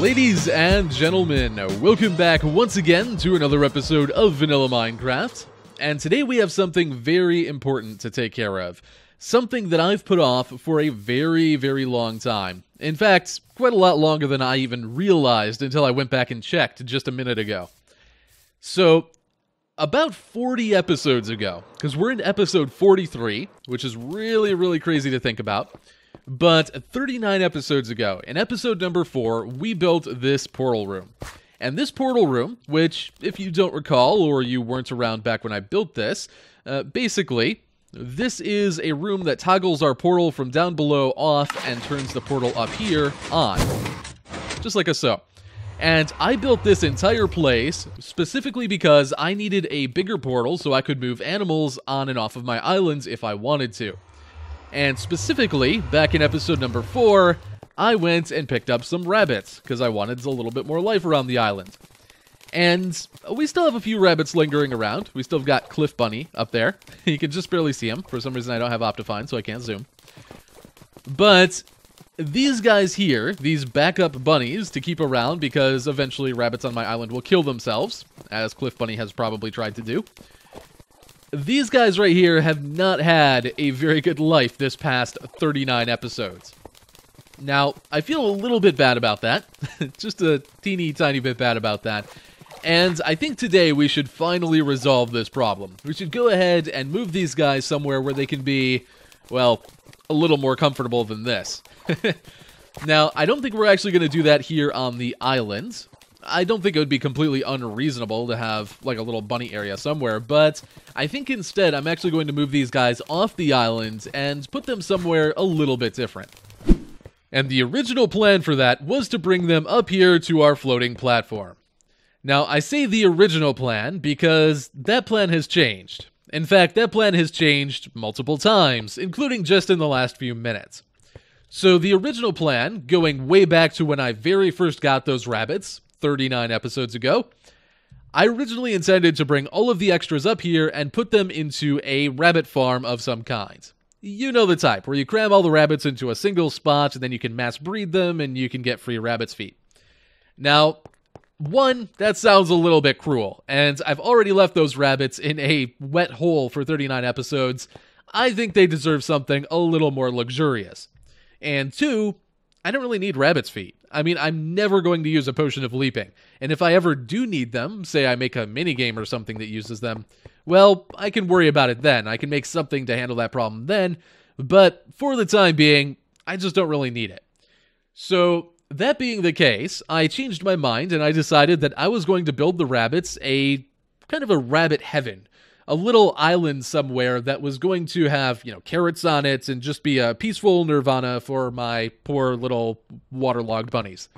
Ladies and gentlemen, welcome back once again to another episode of Vanilla Minecraft. And today we have something very important to take care of. Something that I've put off for a very, very long time. In fact, quite a lot longer than I even realized until I went back and checked just a minute ago. So, about 40 episodes ago, because we're in episode 43, which is really, really crazy to think about. But 39 episodes ago, in episode number 4, we built this portal room. And this portal room, which, if you don't recall or you weren't around back when I built this, uh, basically, this is a room that toggles our portal from down below off and turns the portal up here on. Just like a so. And I built this entire place specifically because I needed a bigger portal so I could move animals on and off of my islands if I wanted to. And specifically, back in episode number 4, I went and picked up some rabbits, because I wanted a little bit more life around the island. And we still have a few rabbits lingering around. We still have got Cliff Bunny up there. you can just barely see him. For some reason, I don't have Optifine, so I can't zoom. But these guys here, these backup bunnies to keep around because eventually rabbits on my island will kill themselves, as Cliff Bunny has probably tried to do. These guys right here have not had a very good life this past 39 episodes. Now, I feel a little bit bad about that. Just a teeny tiny bit bad about that. And I think today we should finally resolve this problem. We should go ahead and move these guys somewhere where they can be, well, a little more comfortable than this. now, I don't think we're actually going to do that here on the island. I don't think it would be completely unreasonable to have like a little bunny area somewhere, but I think instead I'm actually going to move these guys off the island and put them somewhere a little bit different. And the original plan for that was to bring them up here to our floating platform. Now, I say the original plan because that plan has changed. In fact, that plan has changed multiple times, including just in the last few minutes. So, the original plan, going way back to when I very first got those rabbits, 39 episodes ago. I originally intended to bring all of the extras up here and put them into a rabbit farm of some kind. You know the type, where you cram all the rabbits into a single spot and then you can mass breed them and you can get free rabbit's feet. Now, one, that sounds a little bit cruel, and I've already left those rabbits in a wet hole for 39 episodes. I think they deserve something a little more luxurious. And two, I don't really need rabbit's feet. I mean, I'm never going to use a potion of leaping. And if I ever do need them, say I make a mini game or something that uses them, well, I can worry about it then. I can make something to handle that problem then. But for the time being, I just don't really need it. So, that being the case, I changed my mind and I decided that I was going to build the rabbits a kind of a rabbit heaven a little island somewhere that was going to have, you know, carrots on it and just be a peaceful nirvana for my poor little waterlogged bunnies.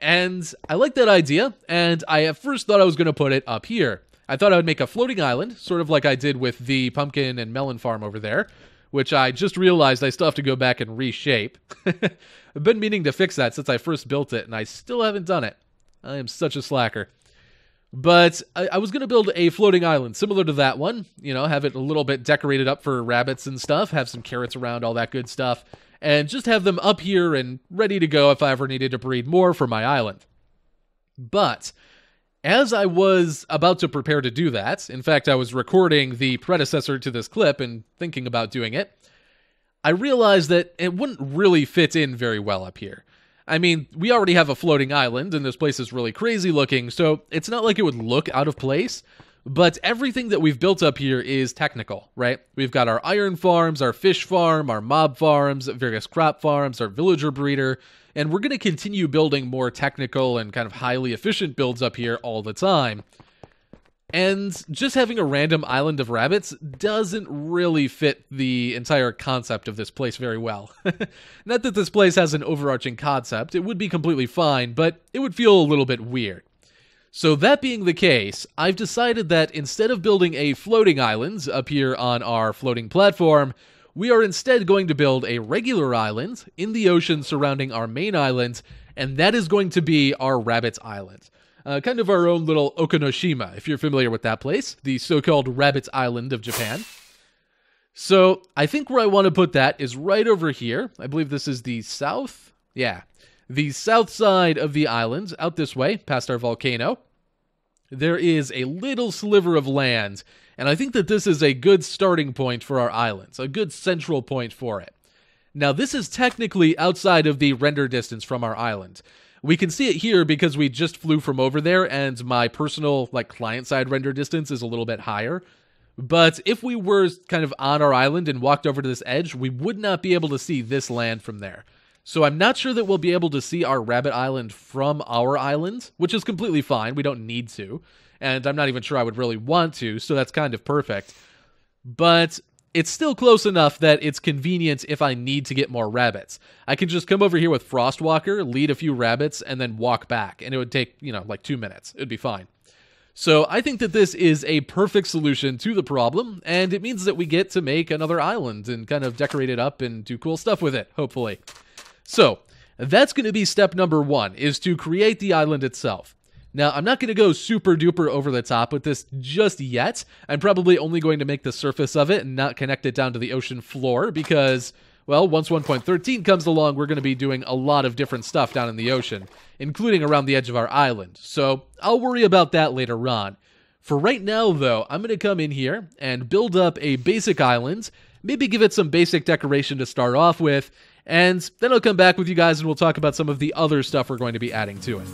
And I like that idea, and I at first thought I was going to put it up here. I thought I would make a floating island, sort of like I did with the pumpkin and melon farm over there, which I just realized I still have to go back and reshape. I've been meaning to fix that since I first built it, and I still haven't done it. I am such a slacker. But I, I was going to build a floating island similar to that one, you know, have it a little bit decorated up for rabbits and stuff, have some carrots around, all that good stuff, and just have them up here and ready to go if I ever needed to breed more for my island. But as I was about to prepare to do that, in fact, I was recording the predecessor to this clip and thinking about doing it, I realized that it wouldn't really fit in very well up here. I mean, we already have a floating island, and this place is really crazy looking, so it's not like it would look out of place. But everything that we've built up here is technical, right? We've got our iron farms, our fish farm, our mob farms, various crop farms, our villager breeder, and we're going to continue building more technical and kind of highly efficient builds up here all the time. And just having a random island of rabbits doesn't really fit the entire concept of this place very well. Not that this place has an overarching concept, it would be completely fine, but it would feel a little bit weird. So, that being the case, I've decided that instead of building a floating island up here on our floating platform, we are instead going to build a regular island in the ocean surrounding our main island, and that is going to be our Rabbit's Island uh, kind of our own little Okunoshima, if you're familiar with that place, the so called Rabbit's Island of Japan. So I think where I want to put that is right over here. I believe this is the south. Yeah. The south side of the island, out this way, past our volcano, there is a little sliver of land, and I think that this is a good starting point for our islands, a good central point for it. Now, this is technically outside of the render distance from our island. We can see it here because we just flew from over there, and my personal, like, client-side render distance is a little bit higher. But if we were kind of on our island and walked over to this edge, we would not be able to see this land from there. So I'm not sure that we'll be able to see our rabbit island from our island, which is completely fine. We don't need to. And I'm not even sure I would really want to, so that's kind of perfect. But it's still close enough that it's convenient if I need to get more rabbits. I can just come over here with Frostwalker, lead a few rabbits, and then walk back. And it would take, you know, like two minutes. It'd be fine. So I think that this is a perfect solution to the problem, and it means that we get to make another island and kind of decorate it up and do cool stuff with it, hopefully. So that's going to be step number one, is to create the island itself. Now, I'm not going to go super duper over the top with this just yet. I'm probably only going to make the surface of it and not connect it down to the ocean floor because well, once 1.13 comes along, we're going to be doing a lot of different stuff down in the ocean, including around the edge of our island. So I'll worry about that later on. For right now, though, I'm going to come in here and build up a basic island, maybe give it some basic decoration to start off with, and then I'll come back with you guys and we'll talk about some of the other stuff we're going to be adding to it.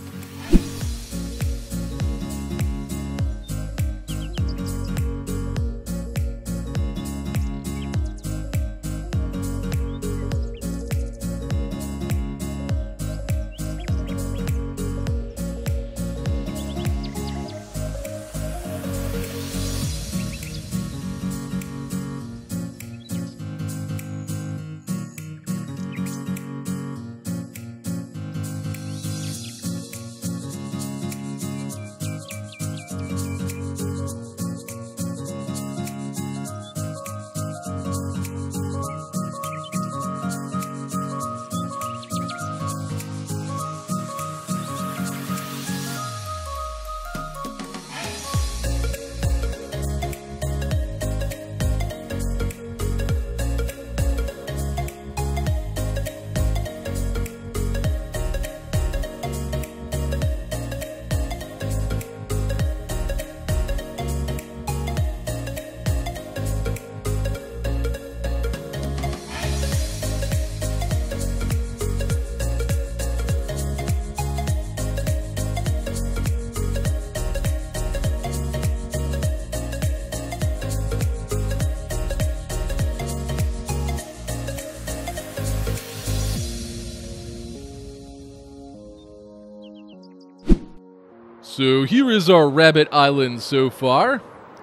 So here is our rabbit island so far.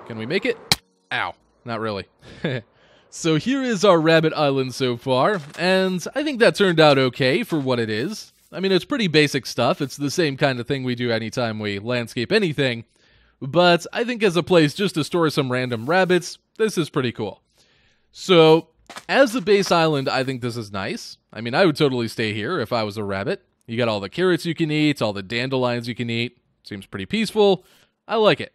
Can we make it? Ow, not really. so here is our rabbit island so far, and I think that turned out okay for what it is. I mean, it's pretty basic stuff. It's the same kind of thing we do anytime we landscape anything. But I think as a place just to store some random rabbits, this is pretty cool. So, as a base island, I think this is nice. I mean, I would totally stay here if I was a rabbit. You got all the carrots you can eat, all the dandelions you can eat. Seems pretty peaceful. I like it.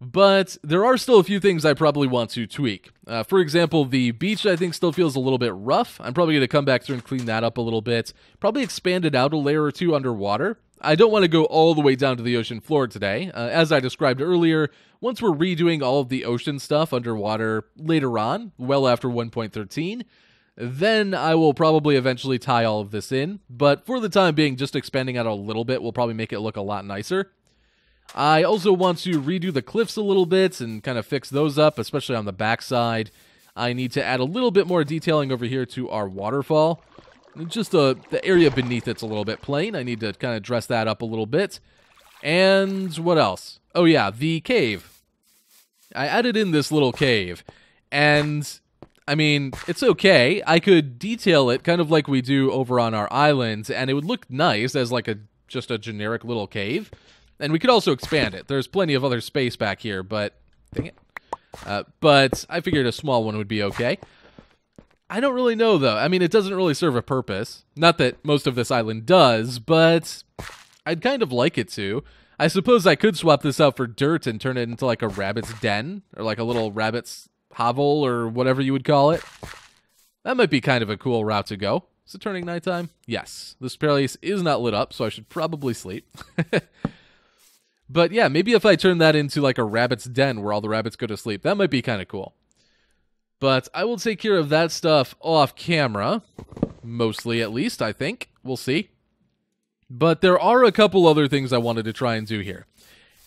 But there are still a few things I probably want to tweak. Uh, for example, the beach I think still feels a little bit rough. I'm probably going to come back through and clean that up a little bit. Probably expand it out a layer or two underwater. I don't want to go all the way down to the ocean floor today. Uh, as I described earlier, once we're redoing all of the ocean stuff underwater later on, well after 1.13, then I will probably eventually tie all of this in, but for the time being, just expanding out a little bit will probably make it look a lot nicer. I also want to redo the cliffs a little bit and kind of fix those up, especially on the backside. I need to add a little bit more detailing over here to our waterfall. Just uh, the area beneath it's a little bit plain. I need to kind of dress that up a little bit. And what else? Oh yeah, the cave. I added in this little cave, and I mean, it's okay. I could detail it kind of like we do over on our island, and it would look nice as like a just a generic little cave. And we could also expand it. There's plenty of other space back here, but dang it. Uh, but I figured a small one would be okay. I don't really know though. I mean, it doesn't really serve a purpose. Not that most of this island does, but I'd kind of like it to. I suppose I could swap this out for dirt and turn it into like a rabbit's den or like a little rabbit's hovel or whatever you would call it. That might be kind of a cool route to go. Is it turning nighttime? Yes. This place is not lit up, so I should probably sleep. but yeah, maybe if I turn that into like a rabbit's den where all the rabbits go to sleep, that might be kind of cool. But I will take care of that stuff off camera. Mostly, at least, I think. We'll see. But there are a couple other things I wanted to try and do here.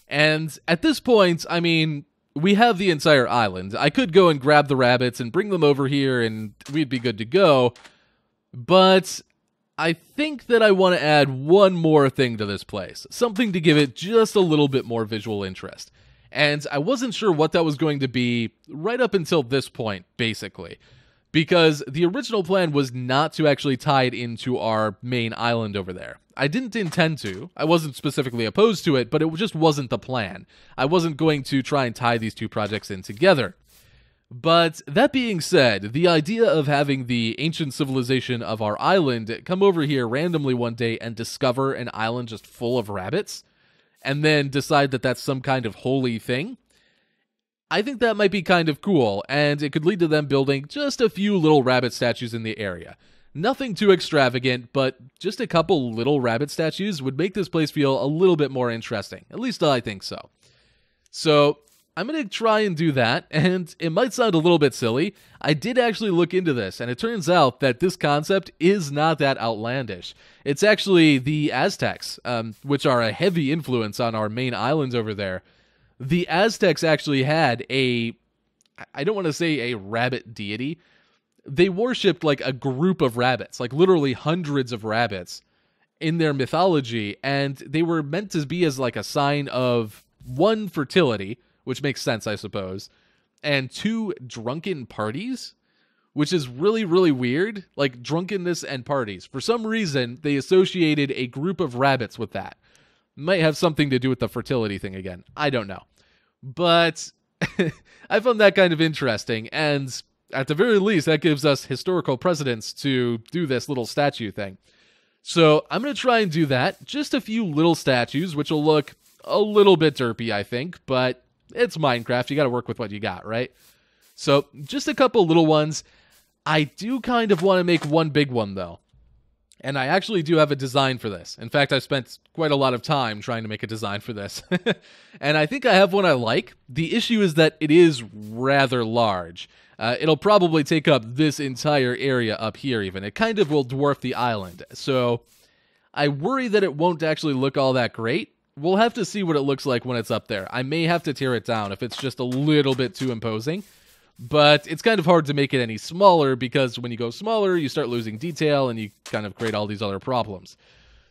And at this point, I mean, we have the entire island. I could go and grab the rabbits and bring them over here and we'd be good to go. But I think that I want to add one more thing to this place. Something to give it just a little bit more visual interest. And I wasn't sure what that was going to be right up until this point, basically. Because the original plan was not to actually tie it into our main island over there. I didn't intend to. I wasn't specifically opposed to it, but it just wasn't the plan. I wasn't going to try and tie these two projects in together. But that being said, the idea of having the ancient civilization of our island come over here randomly one day and discover an island just full of rabbits, and then decide that that's some kind of holy thing, I think that might be kind of cool, and it could lead to them building just a few little rabbit statues in the area. Nothing too extravagant, but just a couple little rabbit statues would make this place feel a little bit more interesting. At least I think so. So, I'm going to try and do that, and it might sound a little bit silly. I did actually look into this, and it turns out that this concept is not that outlandish. It's actually the Aztecs, um, which are a heavy influence on our main islands over there. The Aztecs actually had a, I don't want to say a rabbit deity, they worshipped like a group of rabbits, like literally hundreds of rabbits in their mythology, and they were meant to be as like a sign of one fertility, which makes sense, I suppose, and two drunken parties, which is really, really weird. Like drunkenness and parties. For some reason, they associated a group of rabbits with that. Might have something to do with the fertility thing again. I don't know. But I found that kind of interesting, and at the very least, that gives us historical precedence to do this little statue thing. So I'm going to try and do that. Just a few little statues, which will look a little bit derpy, I think, but it's Minecraft. You got to work with what you got, right? So just a couple little ones. I do kind of want to make one big one, though. And I actually do have a design for this. In fact, I've spent quite a lot of time trying to make a design for this. and I think I have one I like. The issue is that it is rather large. Uh, it'll probably take up this entire area up here, even. It kind of will dwarf the island. So I worry that it won't actually look all that great. We'll have to see what it looks like when it's up there. I may have to tear it down if it's just a little bit too imposing. But it's kind of hard to make it any smaller because when you go smaller, you start losing detail and you kind of create all these other problems.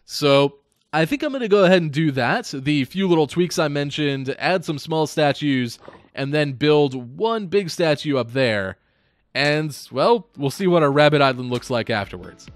So I think I'm going to go ahead and do that. The few little tweaks I mentioned, add some small statues, and then build one big statue up there. And, well, we'll see what our Rabbit Island looks like afterwards.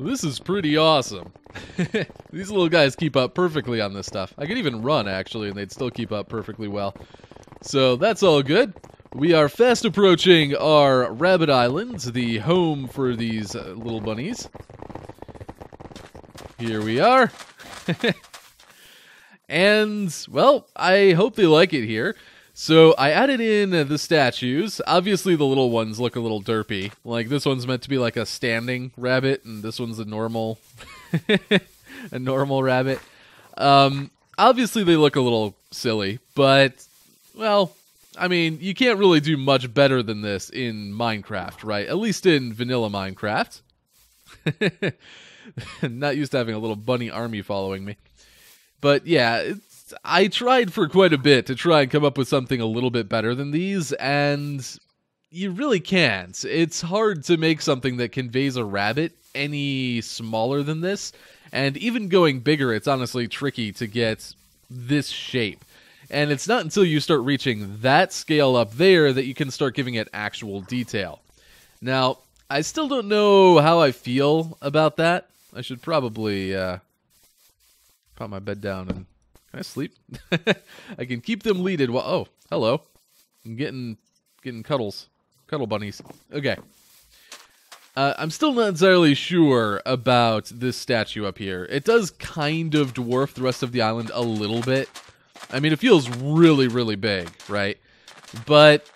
This is pretty awesome. These little guys keep up perfectly on this stuff. I could even run, actually, and they'd still keep up perfectly well. So that's all good. We are fast approaching our Rabbit Island, the home for these uh, little bunnies. Here we are. and, well, I hope they like it here. So I added in the statues. Obviously, the little ones look a little derpy. Like this one's meant to be like a standing rabbit, and this one's a normal, a normal rabbit. Um, obviously, they look a little silly, but well, I mean, you can't really do much better than this in Minecraft, right? At least in vanilla Minecraft. Not used to having a little bunny army following me. But yeah, I tried for quite a bit to try and come up with something a little bit better than these, and you really can't. It's hard to make something that conveys a rabbit any smaller than this, and even going bigger, it's honestly tricky to get this shape. And it's not until you start reaching that scale up there that you can start giving it actual detail. Now, I still don't know how I feel about that. I should probably uh, pop my bed down and can I sleep? I can keep them leaded while oh, hello. I'm getting getting cuddles. Cuddle bunnies. Okay. Uh, I'm still not entirely sure about this statue up here. It does kind of dwarf the rest of the island a little bit. I mean, it feels really, really big, right? But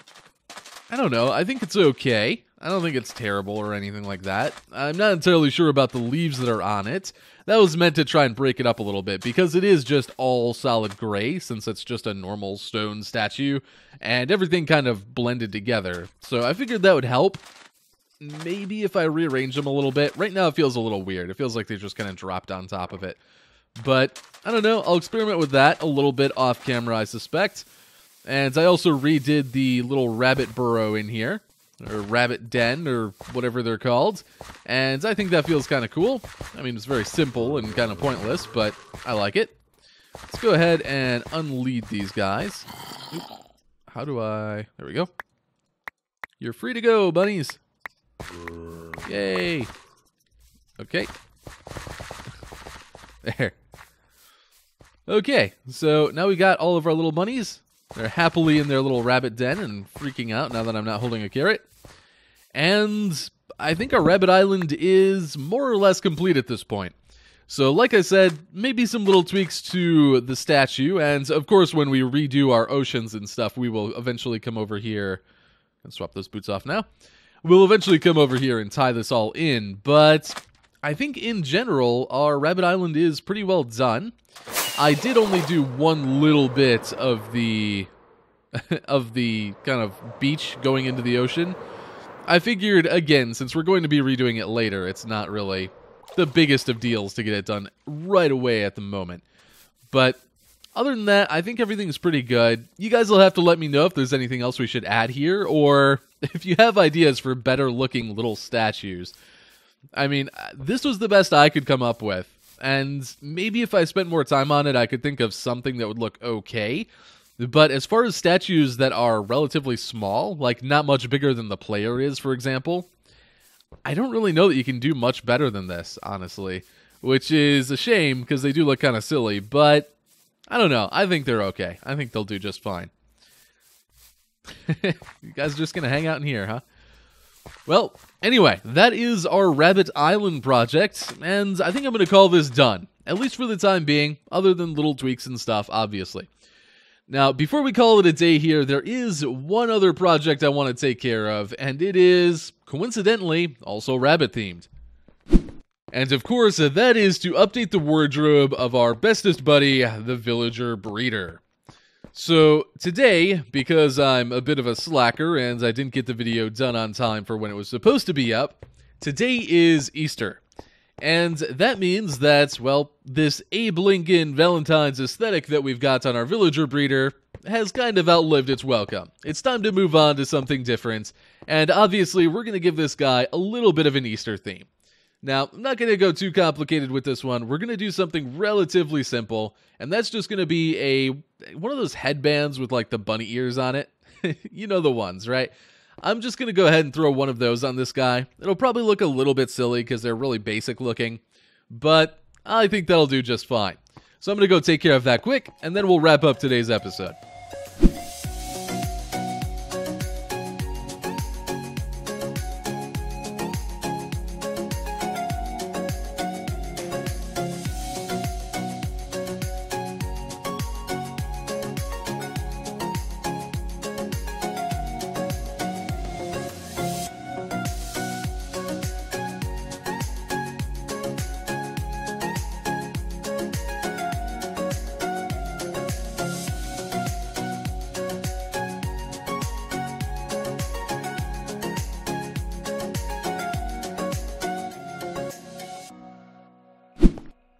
I don't know. I think it's okay. I don't think it's terrible or anything like that. I'm not entirely sure about the leaves that are on it. That was meant to try and break it up a little bit because it is just all solid gray since it's just a normal stone statue and everything kind of blended together. So I figured that would help. Maybe if I rearrange them a little bit. Right now it feels a little weird. It feels like they just kind of dropped on top of it. But I don't know. I'll experiment with that a little bit off camera, I suspect. And I also redid the little rabbit burrow in here or rabbit den or whatever they're called. And I think that feels kind of cool. I mean, it's very simple and kind of pointless, but I like it. Let's go ahead and unlead these guys. How do I... There we go. You're free to go, bunnies. Yay. Okay. there. Okay, so now we got all of our little bunnies. They're happily in their little rabbit den and freaking out now that I'm not holding a carrot. And I think our rabbit island is more or less complete at this point. So, like I said, maybe some little tweaks to the statue, and of course, when we redo our oceans and stuff, we will eventually come over here and swap those boots off now. We'll eventually come over here and tie this all in, but I think in general, our rabbit island is pretty well done. I did only do one little bit of the of the kind of beach going into the ocean. I figured again, since we're going to be redoing it later, it's not really the biggest of deals to get it done right away at the moment. But other than that, I think everything's pretty good. You guys will have to let me know if there's anything else we should add here, or if you have ideas for better looking little statues. I mean, uh, this was the best I could come up with. And maybe if I spent more time on it, I could think of something that would look okay. But as far as statues that are relatively small, like not much bigger than the player is, for example, I don't really know that you can do much better than this, honestly. Which is a shame because they do look kind of silly, but I don't know. I think they're okay. I think they'll do just fine. you guys are just going to hang out in here, huh? Well, anyway, that is our Rabbit Island project, and I think I'm going to call this done, at least for the time being, other than little tweaks and stuff, obviously. Now, before we call it a day here, there is one other project I want to take care of, and it is, coincidentally, also rabbit themed. And of course, that is to update the wardrobe of our bestest buddy, the villager breeder. So today, because I'm a bit of a slacker and I didn't get the video done on time for when it was supposed to be up, today is Easter. And that means that, well, this Abe Lincoln Valentine's aesthetic that we've got on our villager breeder has kind of outlived its welcome. It's time to move on to something different, and obviously we're going to give this guy a little bit of an Easter theme. Now, I'm not going to go too complicated with this one. We're going to do something relatively simple, and that's just going to be a one of those headbands with like the bunny ears on it. you know the ones, right? I'm just going to go ahead and throw one of those on this guy. It'll probably look a little bit silly because they're really basic looking, but I think that'll do just fine. So I'm going to go take care of that quick, and then we'll wrap up today's episode.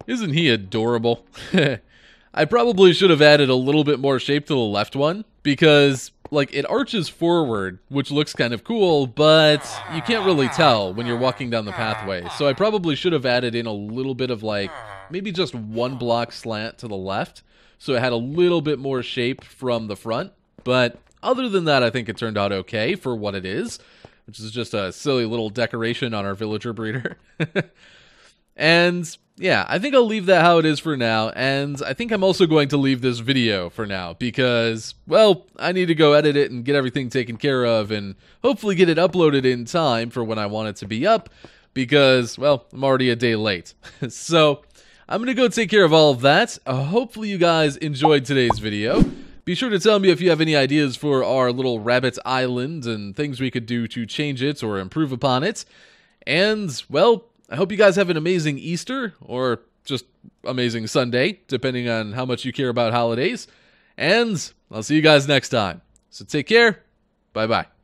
Isn't he adorable? I probably should have added a little bit more shape to the left one because like it arches forward, which looks kind of cool, but you can't really tell when you're walking down the pathway. So I probably should have added in a little bit of like maybe just one block slant to the left so it had a little bit more shape from the front. But other than that, I think it turned out okay for what it is, which is just a silly little decoration on our villager breeder. and yeah, I think I'll leave that how it is for now, and I think I'm also going to leave this video for now, because, well, I need to go edit it and get everything taken care of, and hopefully get it uploaded in time for when I want it to be up, because, well, I'm already a day late. so, I'm going to go take care of all of that. Uh, hopefully you guys enjoyed today's video. Be sure to tell me if you have any ideas for our little rabbit island and things we could do to change it or improve upon it. And, well, I hope you guys have an amazing Easter or just amazing Sunday, depending on how much you care about holidays. And I'll see you guys next time. So take care. Bye bye.